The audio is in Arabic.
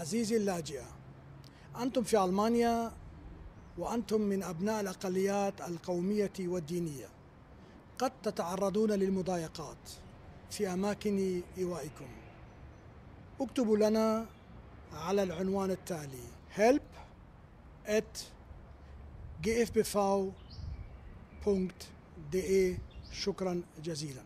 عزيزي اللاجئة أنتم في ألمانيا وأنتم من أبناء الأقليات القومية والدينية. قد تتعرضون للمضايقات في أماكن إيوائكم. اكتبوا لنا على العنوان التالي help at gfbv.de شكرا جزيلا.